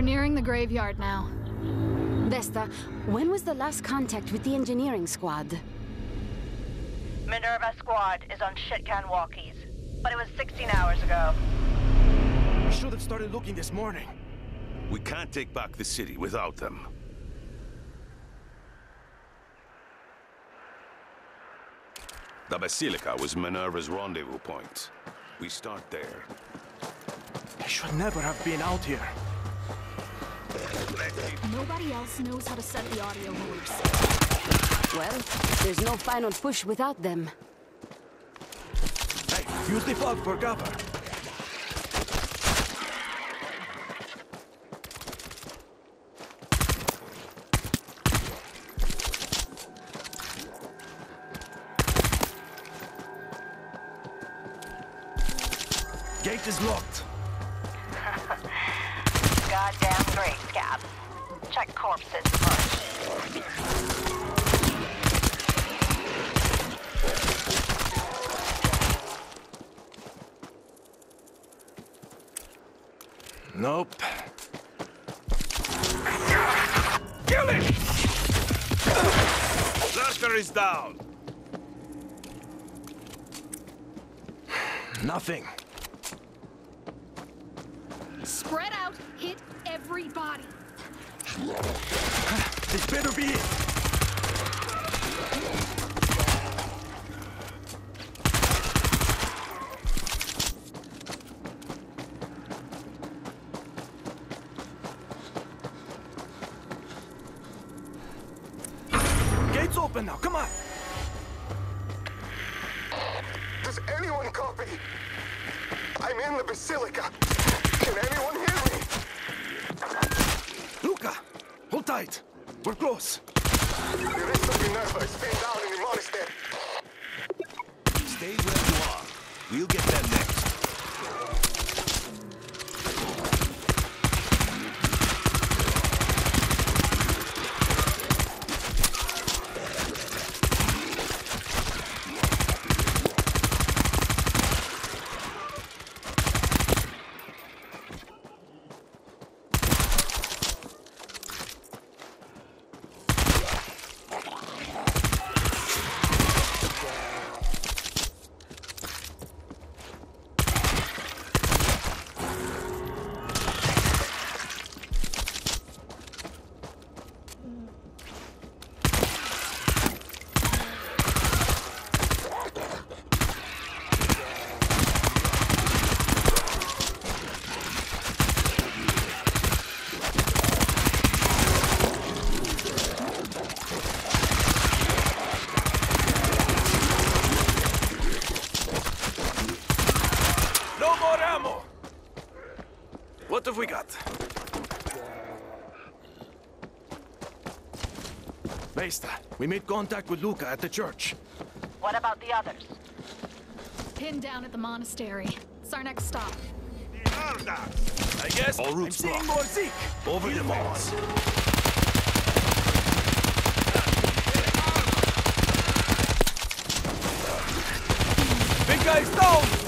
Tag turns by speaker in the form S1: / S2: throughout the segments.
S1: Nearing the graveyard now.
S2: Vesta, when was the last contact with the engineering squad?
S3: Minerva squad is on Shitcan walkies, but it was 16 hours ago.
S4: We should have started looking this morning.
S5: We can't take back the city without them. The Basilica was Minerva's rendezvous point. We start there.
S4: I should never have been out here.
S1: Nobody else knows how to set the audio loops.
S2: Well, there's no final push without them.
S4: Hey, use the fog for cover. Gate is locked. Nope. Kill him!
S5: Lasker is down!
S4: Nothing.
S1: Spread out, hit everybody.
S4: This better be it. Now, come on!
S6: Does anyone copy? I'm in the Basilica. Can anyone hear me?
S4: Luca, hold tight. We're close.
S6: The rest of Minerva is pinned down in the monastery.
S5: Stay where you are. We'll get them next.
S4: No more ammo! What have we got? Vesta, we made contact with Luca at the church.
S3: What about the others?
S1: Pinned down at the monastery. It's our next stop.
S4: I guess
S5: All
S4: I'm
S5: routes
S4: seeing
S5: blocked.
S4: more Zeke.
S5: Over the
S4: Moss. Big guy's down!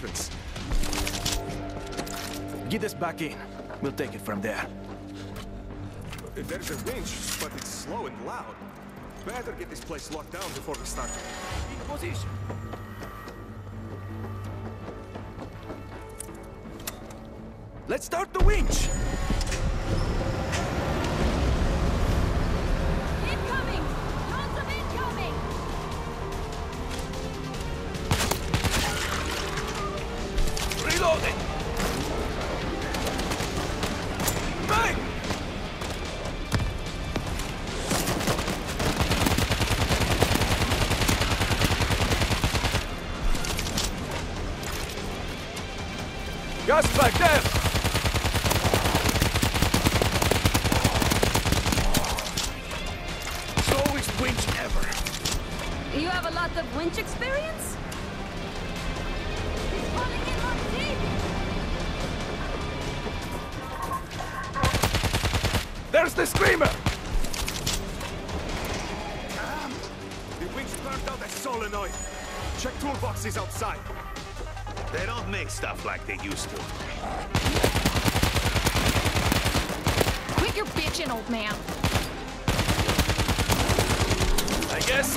S6: Entrance.
S4: Get us back in. We'll take it from there.
S6: There's a winch, but it's slow and loud. Better get this place locked down before we start.
S4: In position. Let's start the winch!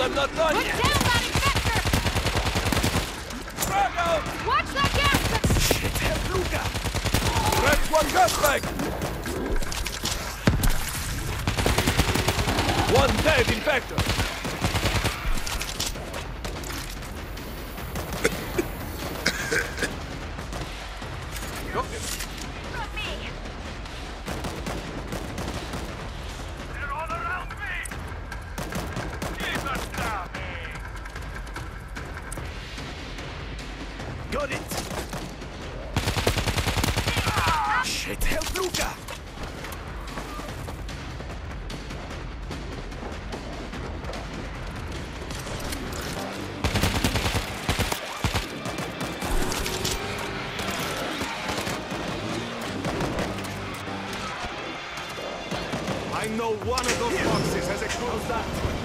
S4: I'm not done yet!
S6: know one of those boxes has exposed that.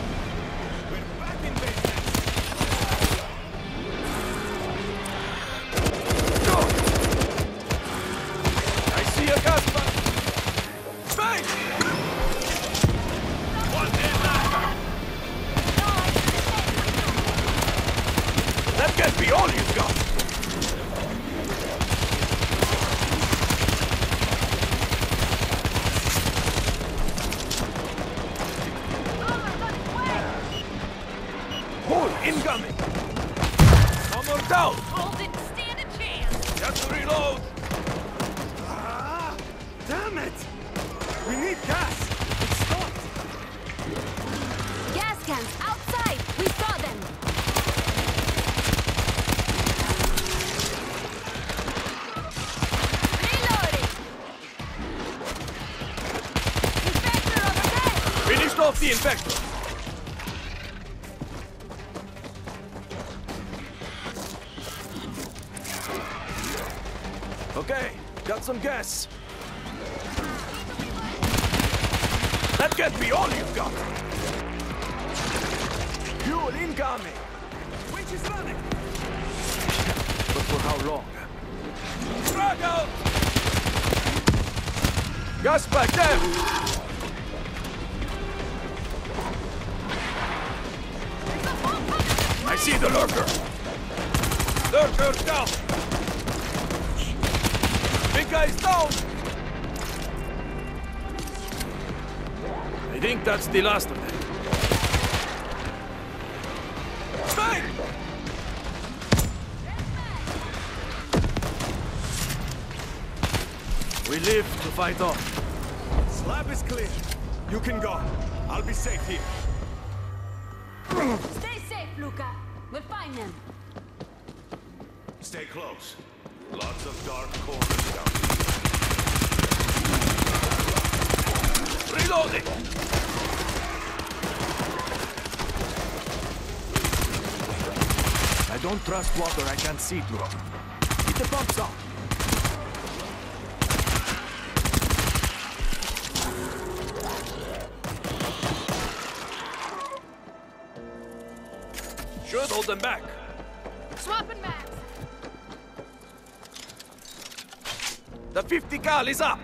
S4: guy's down! I think that's the last of them. Bang! We live to fight on.
S6: Slab is clear. You can go. I'll be safe here.
S2: Stay safe, Luca. We'll find them.
S5: Stay close. Lots of dark corners down here.
S4: Reloading! I don't trust water I can't see through. Get the pumps up! Should hold them back. The 50 cal is up!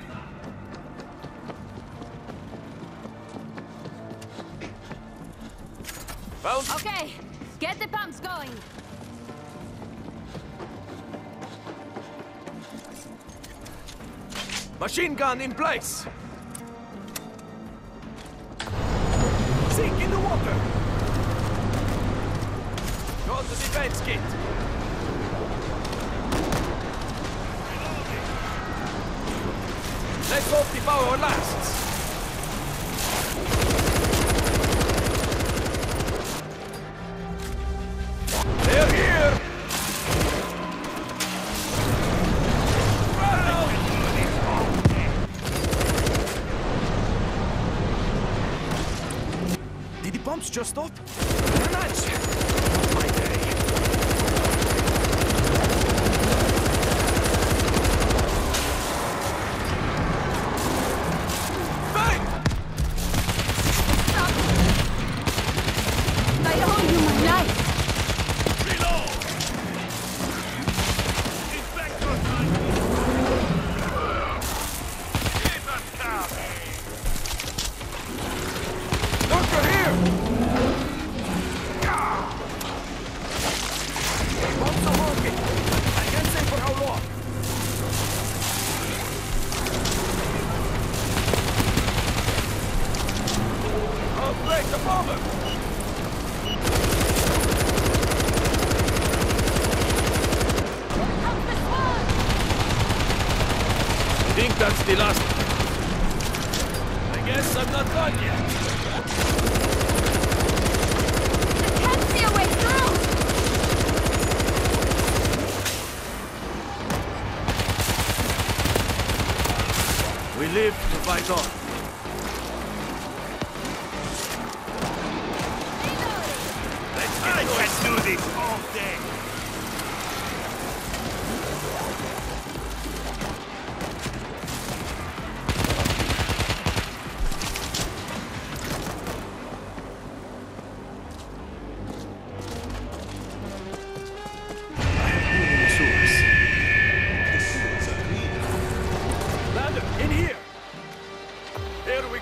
S2: Okay, get the pumps going.
S4: Machine gun in place. Pump's just up. Grenades!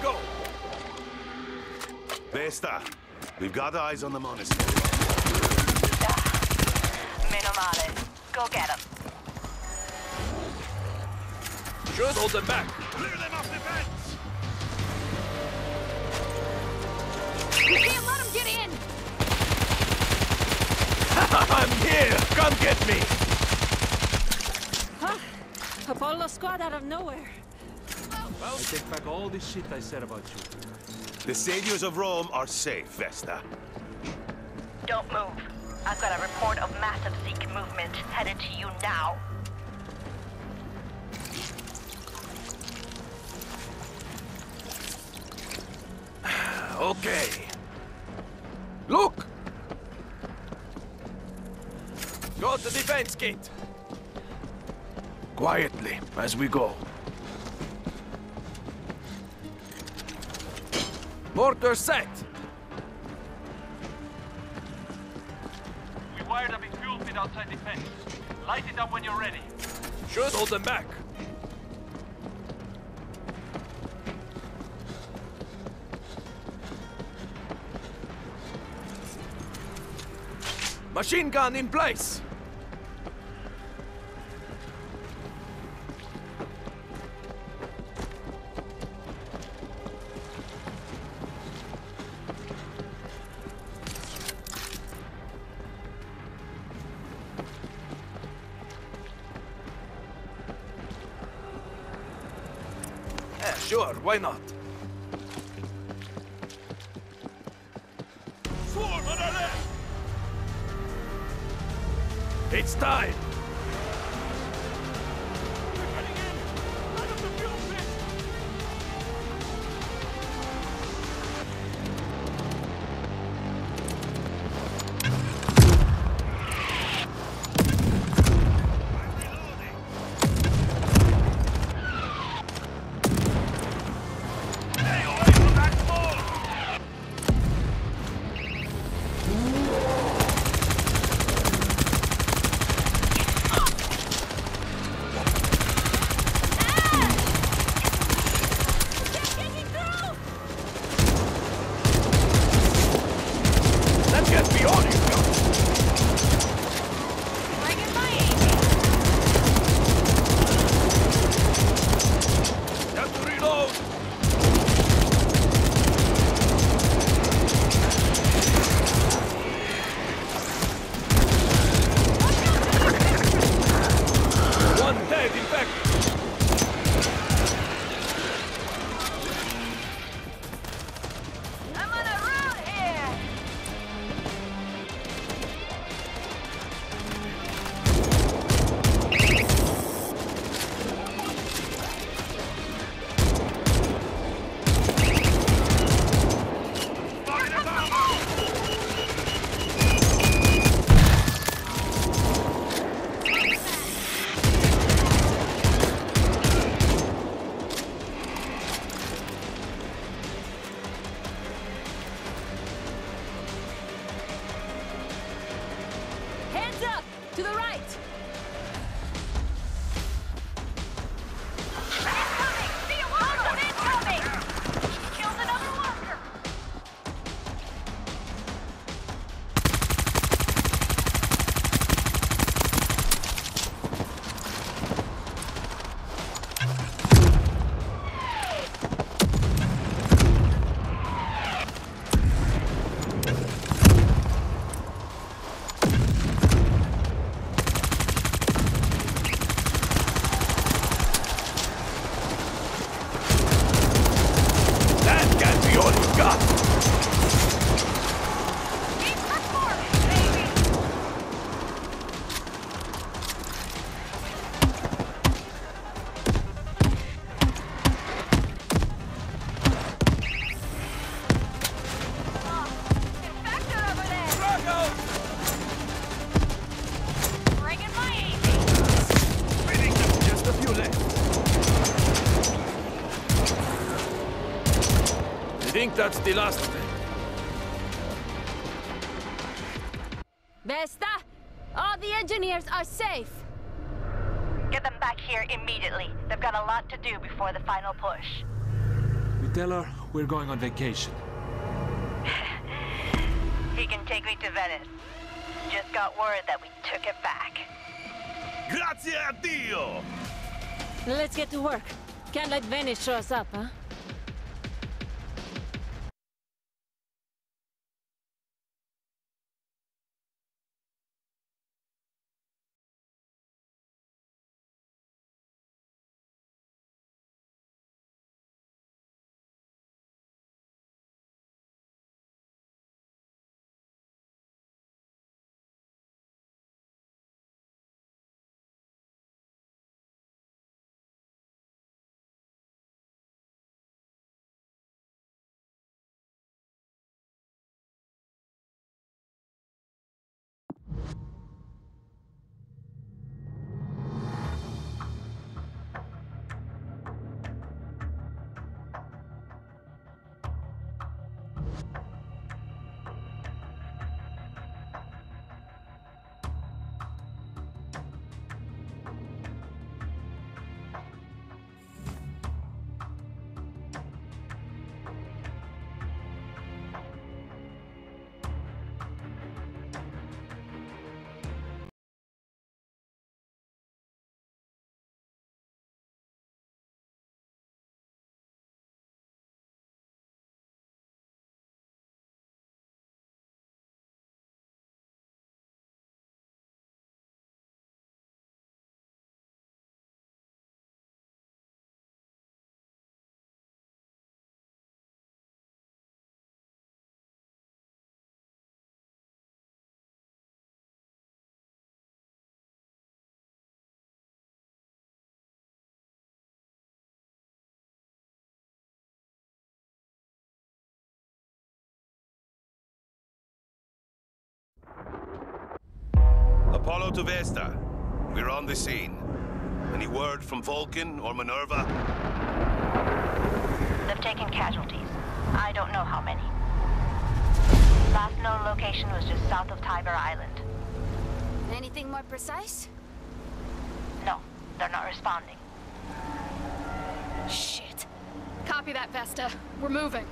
S4: Go.
S5: Vesta, we've got eyes on the monastery.
S3: Minomale. Go get him.
S4: Should hold them back.
S6: Clear them off the fence!
S1: You can't let him get in!
S4: I'm here! Come get me! Huh?
S7: Apollo squad out of nowhere.
S8: I take back all this shit I said about you.
S5: The saviors of Rome are safe, Vesta.
S3: Don't move. I've got a report of massive Zeke movement headed to you now.
S4: Okay. Look! Go to defense gate. Quietly, as we go. Mortar set!
S8: We wired up a fuel pit outside the fence. Light it up when you're ready.
S4: Should hold them back. Machine gun in place! It's time! To
S3: the
S4: right! That's the last of it?
S2: Vesta, all the engineers are safe.
S3: Get them back here immediately. They've got a lot to do before the final push.
S8: We tell her we're going on vacation.
S3: He can take me to Venice. Just got word that we took it back.
S5: Grazie a Dio!
S7: Let's get to work. Can't let Venice show us up, huh?
S5: Apollo to Vesta. We're on the scene. Any word from Vulcan or Minerva?
S3: They've taken casualties. I don't know how many. Last known location was just south of Tiber Island.
S2: Anything more precise?
S3: No, they're not responding.
S1: Shit. Copy that, Vesta. We're moving.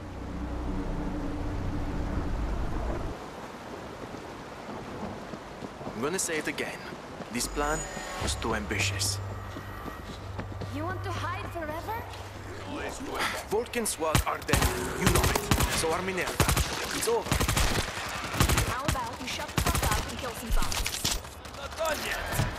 S4: I'm gonna say it again. This plan was too ambitious.
S2: You want to hide forever?
S4: Vulcan SWAT are dead. You know it. So are Minerva. It's over.
S1: How about you shut the fuck up and kill some zombies?
S4: Not done yet.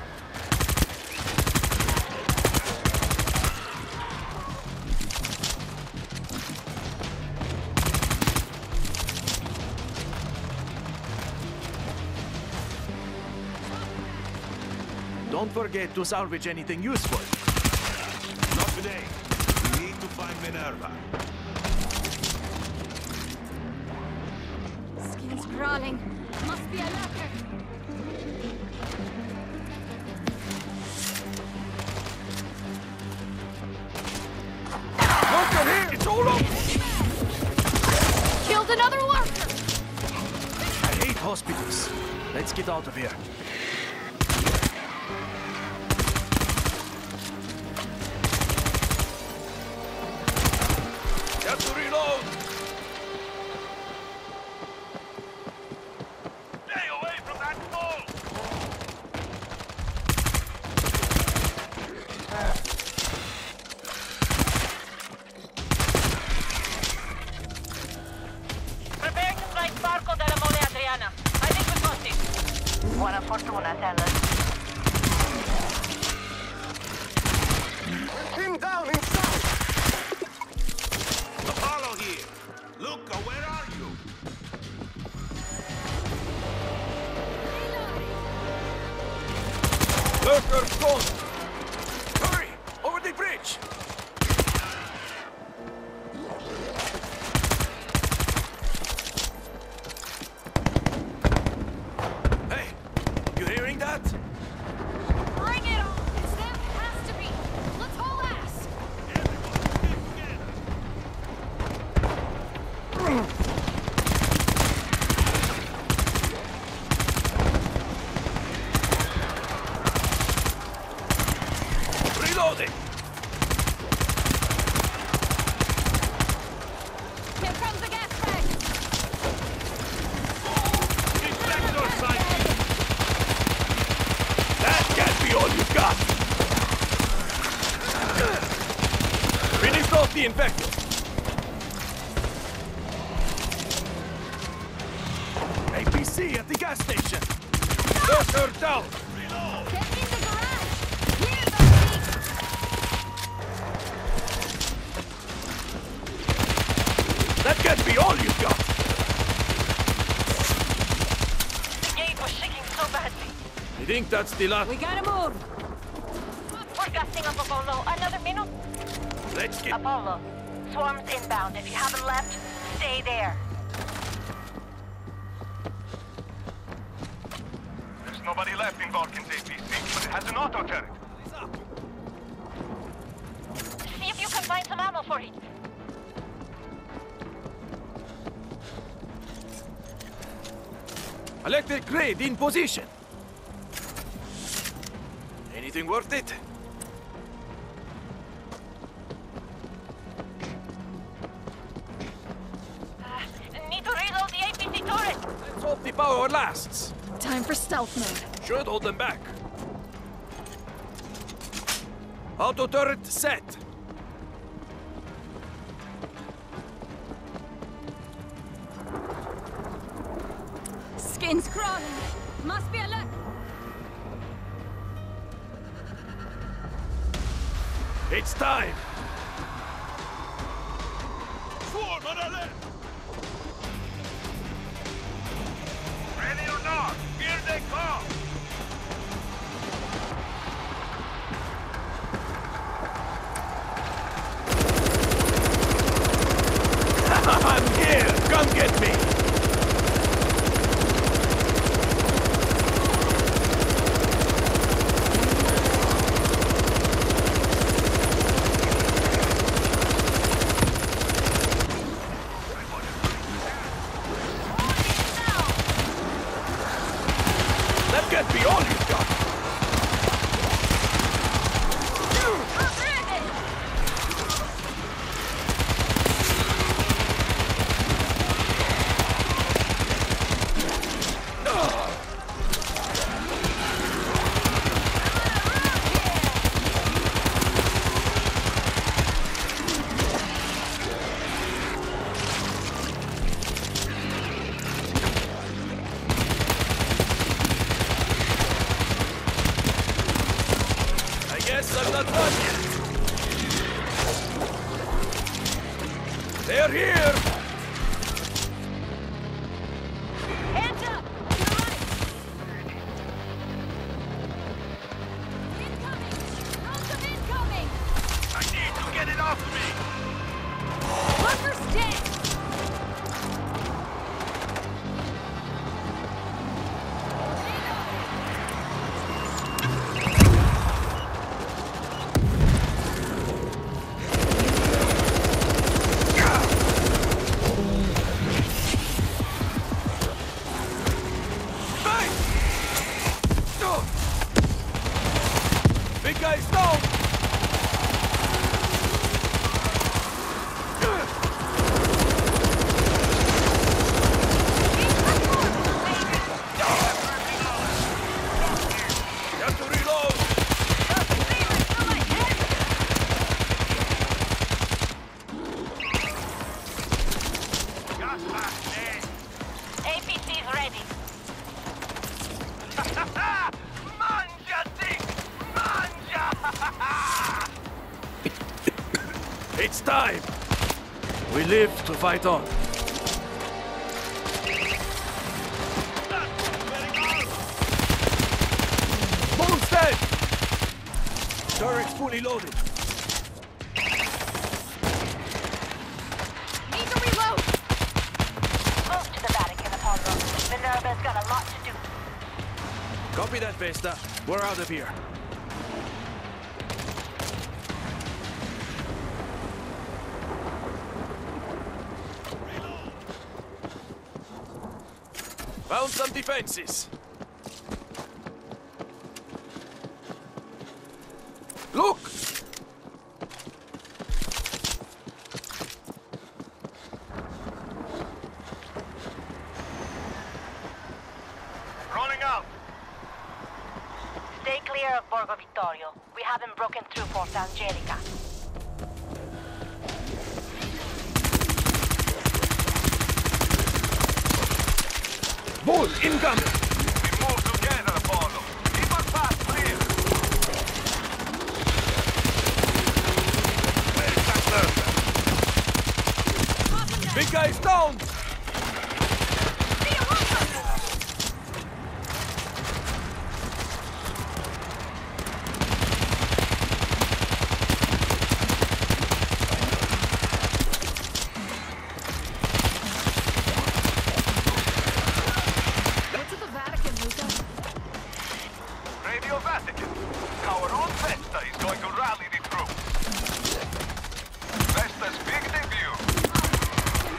S4: Don't forget to salvage anything useful. That's the last.
S7: We gotta move.
S3: We're gusting up Apollo. Another minute?
S4: Let's get.
S3: Apollo. Swarm's inbound. If you haven't left, stay there.
S6: There's nobody left in Vulcan's APC, but it has an auto turret.
S3: See if you can find some ammo for it.
S4: Electric grid in position. Anything worth it?
S3: Uh, need to reload the APC turret.
S4: Let's hope the power lasts.
S1: Time for stealth mode.
S4: Should hold them back. Auto turret set.
S7: Skin's crawling.
S4: It's time. It's time. We live to fight on. Dead. Turret's fully loaded.
S1: Need to reload!
S3: Move to the Vatican, Apollo. Minerva's got a lot to do.
S4: Copy that, Vesta. We're out of here. defenses.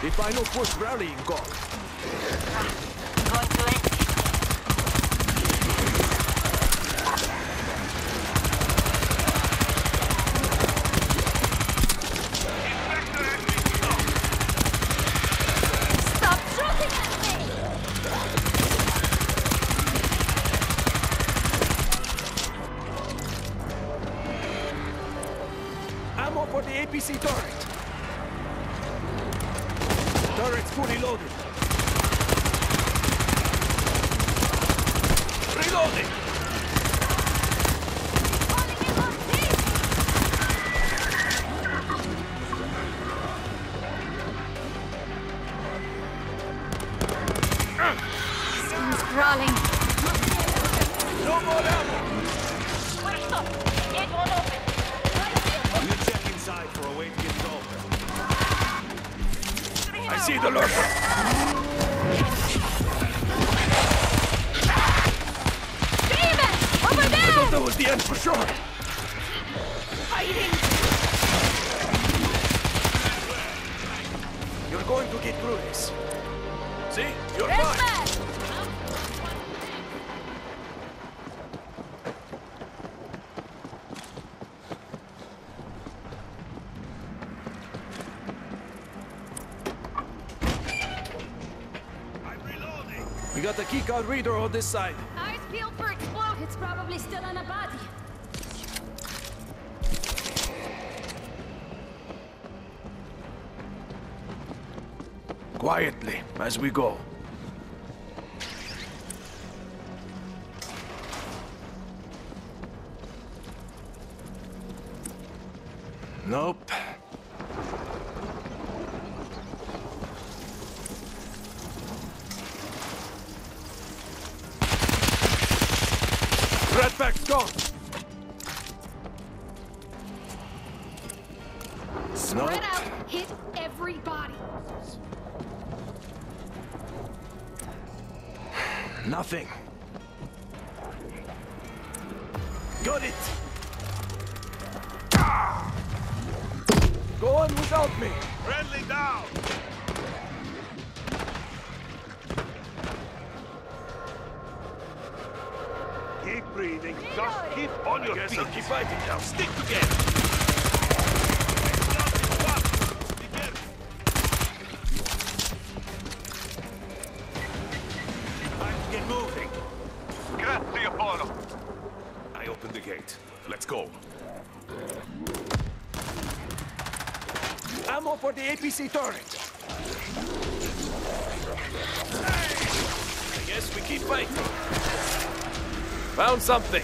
S4: If I push rallying goal.
S9: Going to
S5: it.
S4: keycard reader on this side.
S2: Eyes peeled for explode. It's probably still in a body.
S4: Quietly, as we go. Nope.
S10: I
S4: guess we keep fighting. Found something.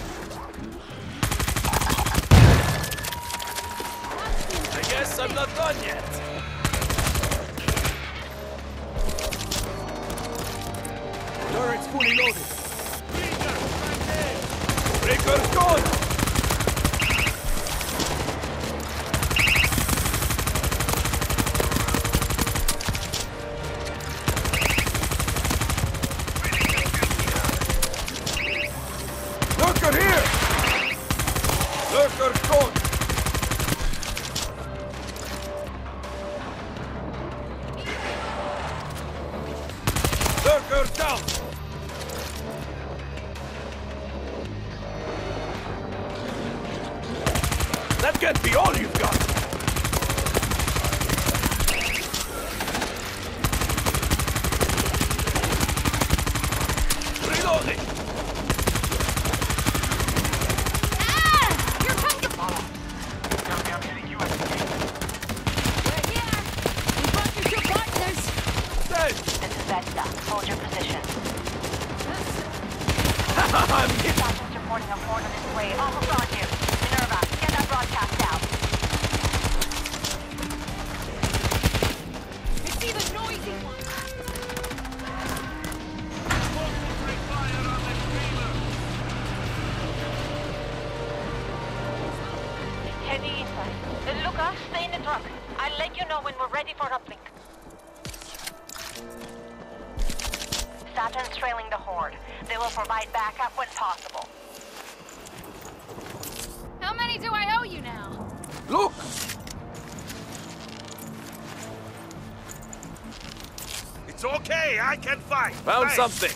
S4: Found
S5: hey.
S4: something.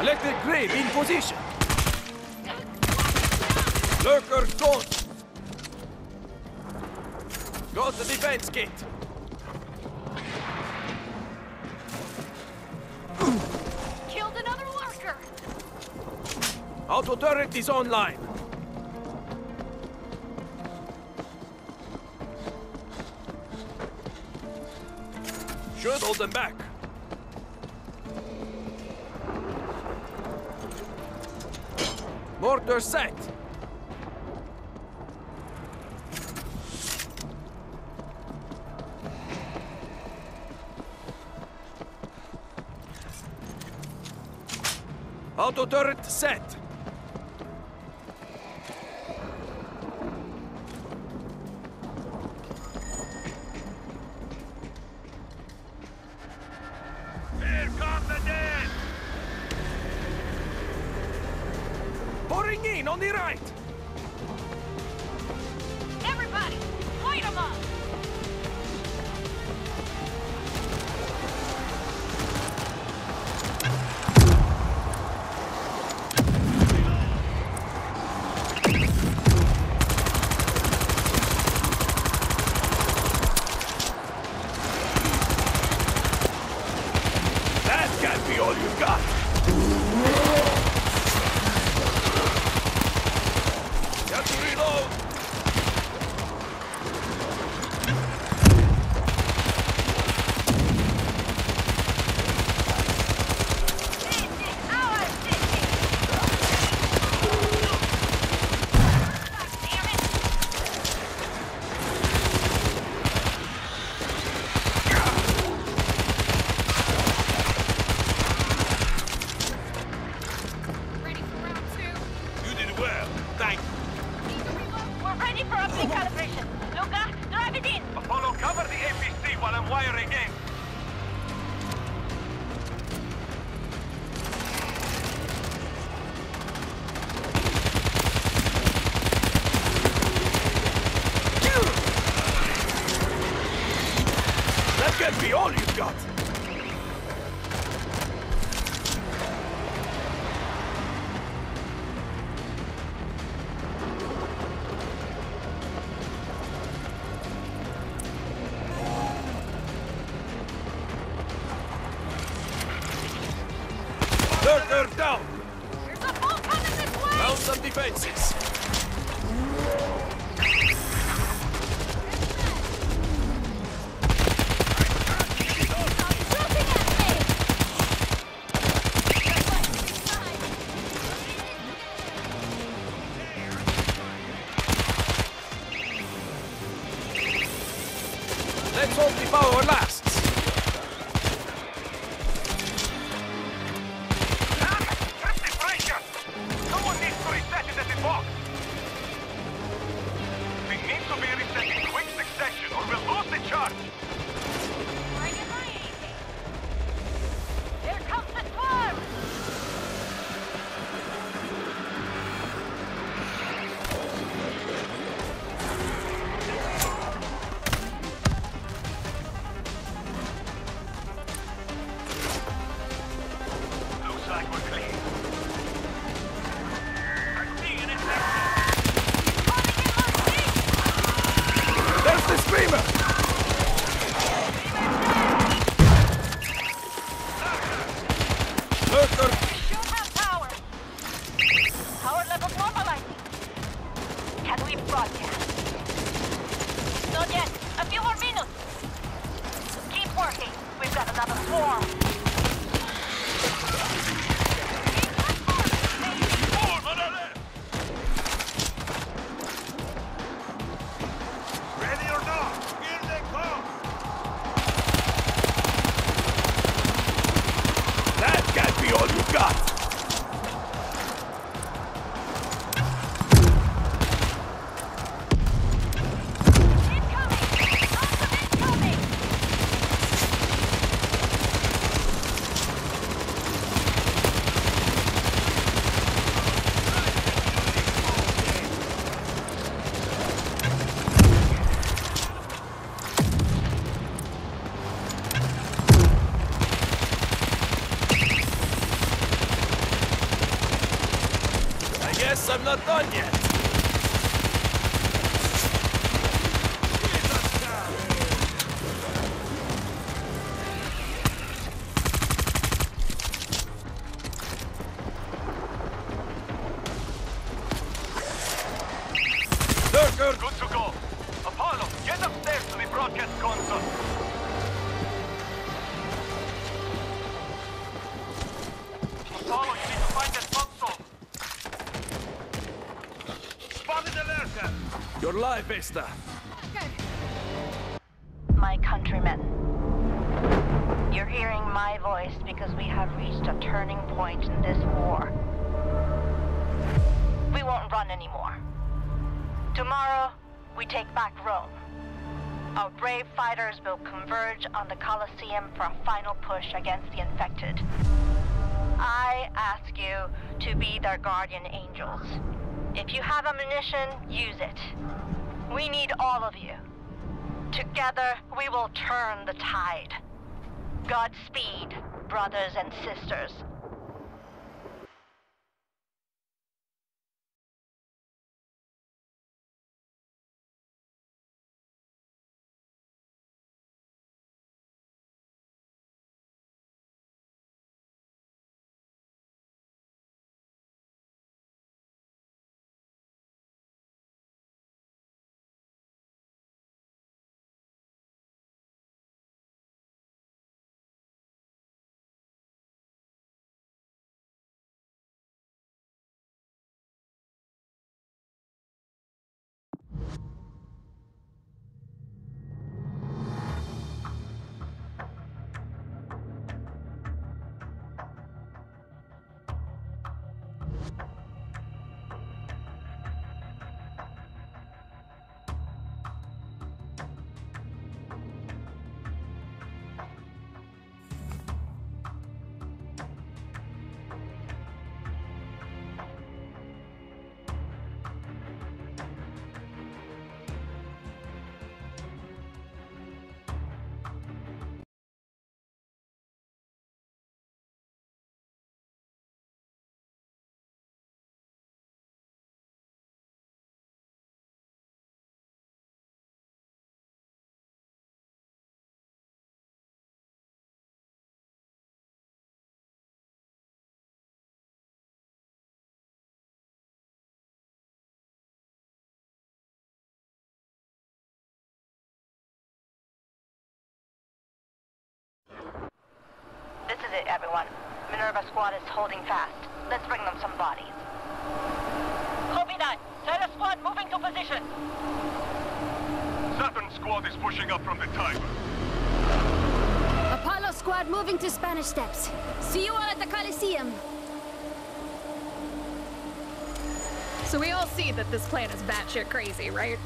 S4: Electric grave in position. Lurker gone. Got the defense kit. Auto turret is online. Should hold them back. Mortar set. Auto turret set. You're live, Vesta.
S3: My countrymen. You're hearing my voice because we have reached a turning point in this war. We won't run anymore. Tomorrow, we take back Rome. Our brave fighters will converge on the Colosseum for a final push against the infected. I ask you to be their guardian angels. If you have ammunition, use it. We need all of you. Together, we will turn the tide. Godspeed, brothers and sisters. It, everyone. Minerva Squad is holding fast. Let's bring them some bodies. Copy that. Terra Squad moving to position.
S6: Saturn squad is pushing up from the Tiber.
S2: Apollo squad moving to Spanish Steps. See you all at the Coliseum.
S1: So we all see that this plan is batshit crazy, right?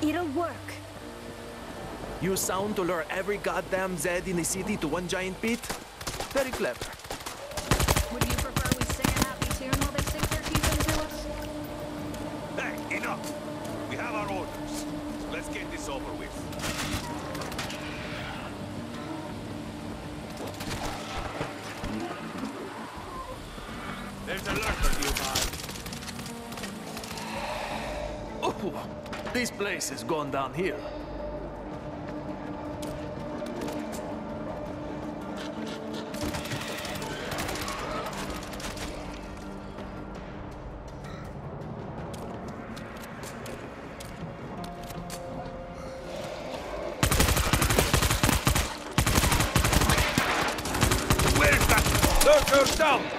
S2: It'll work.
S4: You sound to lure every goddamn Zed in the city to one giant pit? Very clever.
S1: Would you prefer we sing a happy tune while they sink their teeth into us?
S5: Hey, enough! We have our orders. Let's get this over with. There's a lurker nearby.
S4: Oh, this place has gone downhill.
S5: Where's
S4: Lurker down!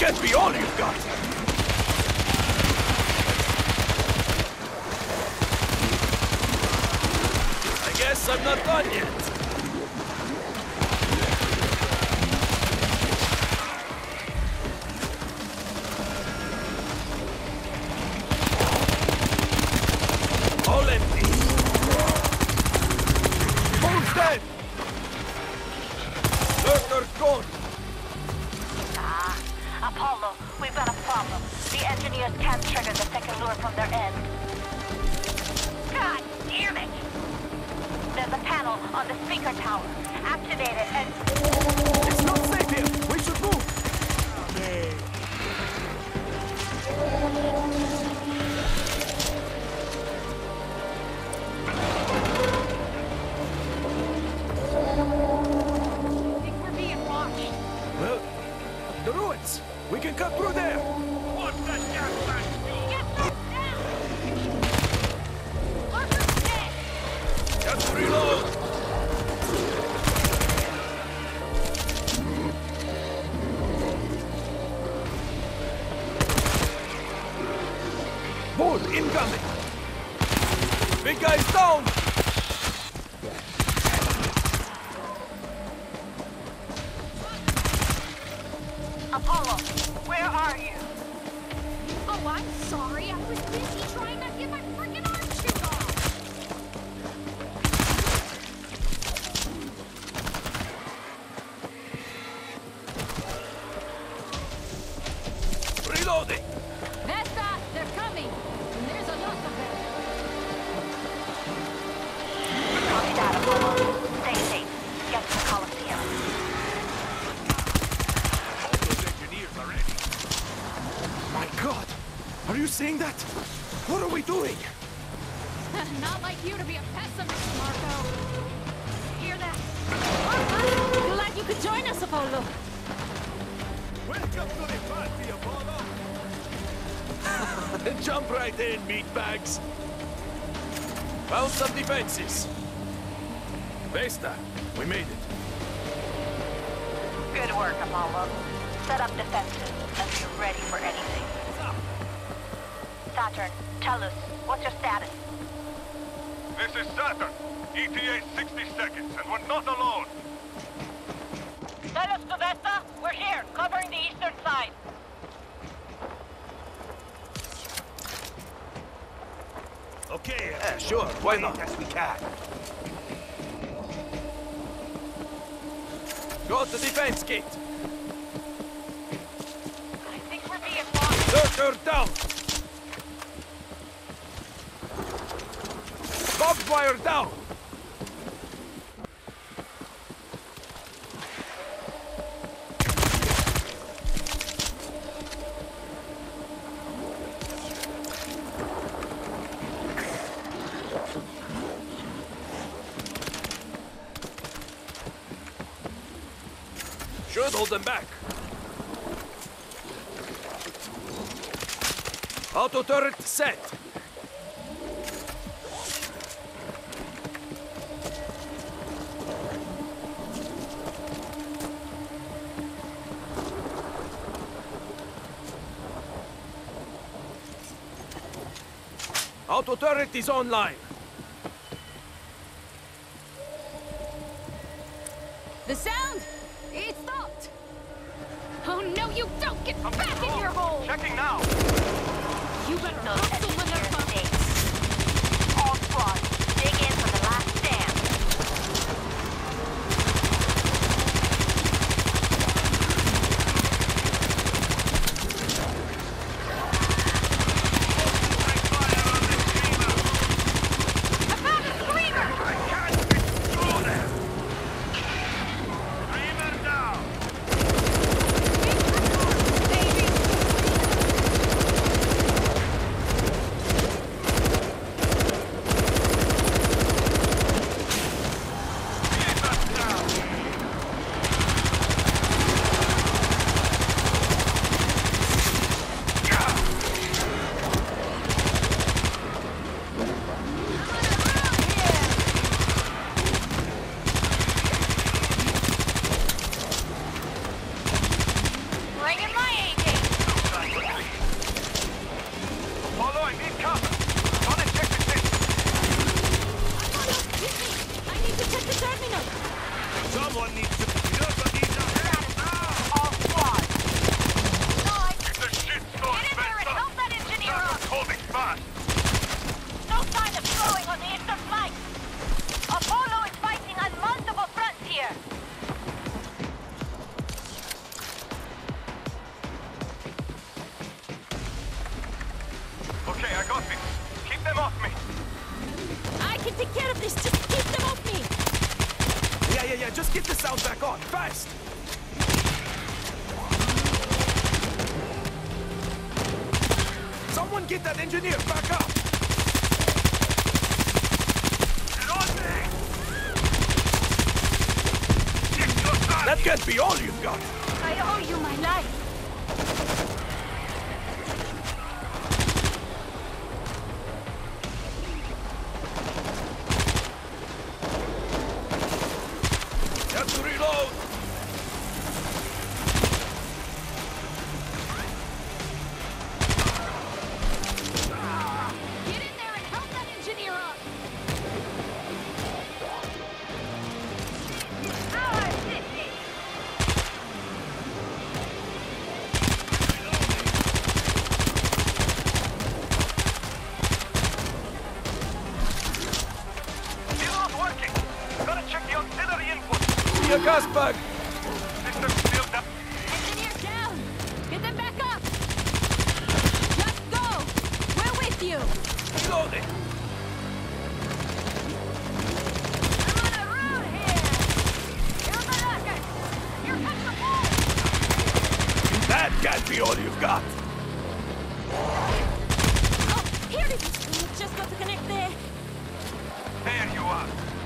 S4: can't be all you've got! I guess I'm not done yet. meat bags. Found some defenses. Vesta, we made it.
S3: Good work, Apollo. Set up defenses and be ready for anything. Saturn, tell us, what's your status?
S8: This is Saturn. ETA 60 seconds, and we're not alone.
S3: Let us to Vesta. We're here, covering the eastern side.
S4: Sure, why not? Yes, we can. Go to defense gate.
S3: I think we're being blocked.
S4: Searcher down. Barbed wire down. Should hold them back. Auto turret set. Auto turret is online.
S7: Just
S4: got to
S1: connect there.
S7: There you
S4: are.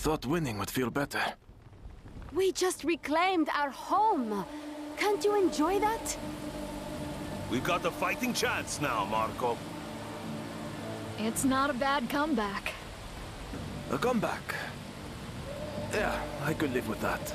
S4: thought winning would feel better.
S2: We just reclaimed our home. Can't you enjoy that?
S5: We've got a fighting chance now, Marco.
S1: It's not a bad comeback.
S4: A comeback? Yeah, I could live with that.